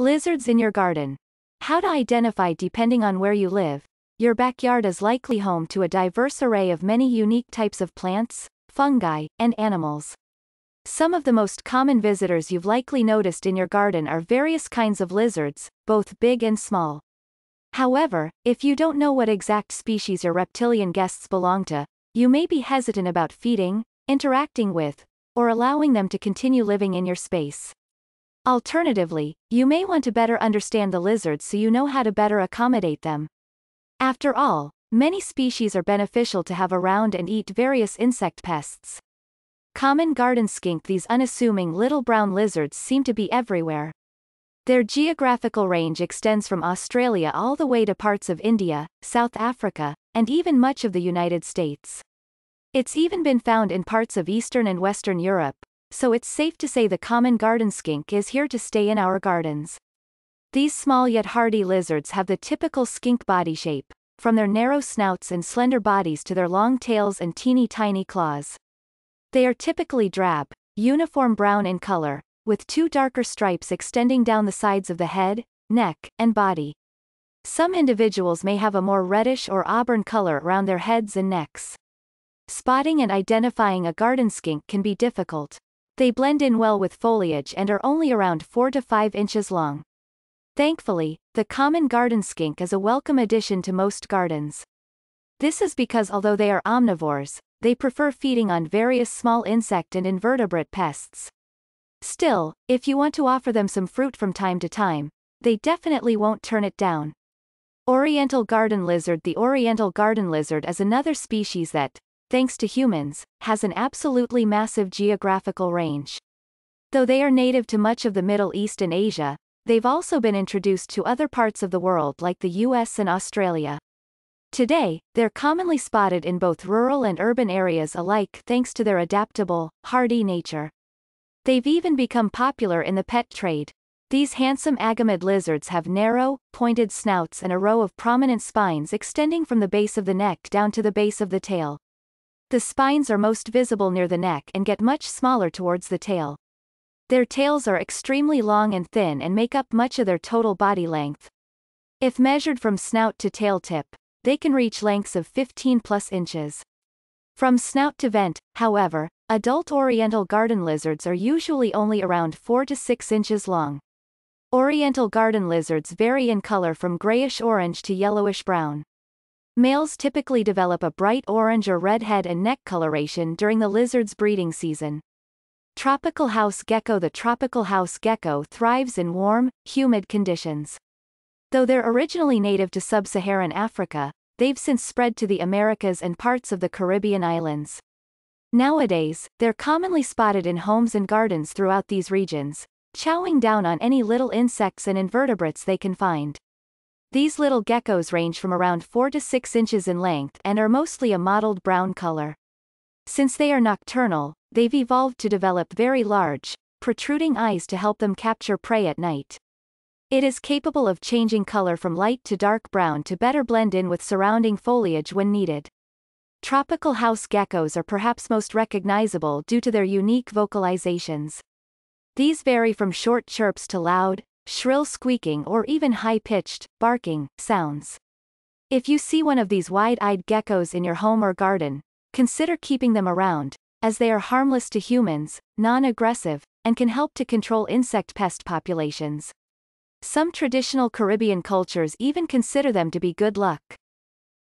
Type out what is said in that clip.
Lizards in your garden. How to identify depending on where you live. Your backyard is likely home to a diverse array of many unique types of plants, fungi, and animals. Some of the most common visitors you've likely noticed in your garden are various kinds of lizards, both big and small. However, if you don't know what exact species your reptilian guests belong to, you may be hesitant about feeding, interacting with, or allowing them to continue living in your space. Alternatively, you may want to better understand the lizards so you know how to better accommodate them. After all, many species are beneficial to have around and eat various insect pests. Common garden skink These unassuming little brown lizards seem to be everywhere. Their geographical range extends from Australia all the way to parts of India, South Africa, and even much of the United States. It's even been found in parts of Eastern and Western Europe, so it's safe to say the common garden skink is here to stay in our gardens. These small yet hardy lizards have the typical skink body shape, from their narrow snouts and slender bodies to their long tails and teeny tiny claws. They are typically drab, uniform brown in color, with two darker stripes extending down the sides of the head, neck, and body. Some individuals may have a more reddish or auburn color around their heads and necks. Spotting and identifying a garden skink can be difficult. They blend in well with foliage and are only around 4 to 5 inches long. Thankfully, the common garden skink is a welcome addition to most gardens. This is because although they are omnivores, they prefer feeding on various small insect and invertebrate pests. Still, if you want to offer them some fruit from time to time, they definitely won't turn it down. Oriental garden lizard The oriental garden lizard is another species that, thanks to humans, has an absolutely massive geographical range. Though they are native to much of the Middle East and Asia, they've also been introduced to other parts of the world like the US and Australia. Today, they're commonly spotted in both rural and urban areas alike thanks to their adaptable, hardy nature. They've even become popular in the pet trade. These handsome agamid lizards have narrow, pointed snouts and a row of prominent spines extending from the base of the neck down to the base of the tail. The spines are most visible near the neck and get much smaller towards the tail. Their tails are extremely long and thin and make up much of their total body length. If measured from snout to tail tip, they can reach lengths of 15 plus inches. From snout to vent, however, adult oriental garden lizards are usually only around 4 to 6 inches long. Oriental garden lizards vary in color from grayish-orange to yellowish-brown. Males typically develop a bright orange or red head and neck coloration during the lizard's breeding season. Tropical house gecko The tropical house gecko thrives in warm, humid conditions. Though they're originally native to sub-Saharan Africa, they've since spread to the Americas and parts of the Caribbean islands. Nowadays, they're commonly spotted in homes and gardens throughout these regions, chowing down on any little insects and invertebrates they can find. These little geckos range from around 4 to 6 inches in length and are mostly a mottled brown color. Since they are nocturnal, they've evolved to develop very large, protruding eyes to help them capture prey at night. It is capable of changing color from light to dark brown to better blend in with surrounding foliage when needed. Tropical house geckos are perhaps most recognizable due to their unique vocalizations. These vary from short chirps to loud, shrill squeaking or even high-pitched, barking, sounds. If you see one of these wide-eyed geckos in your home or garden, consider keeping them around, as they are harmless to humans, non-aggressive, and can help to control insect pest populations. Some traditional Caribbean cultures even consider them to be good luck.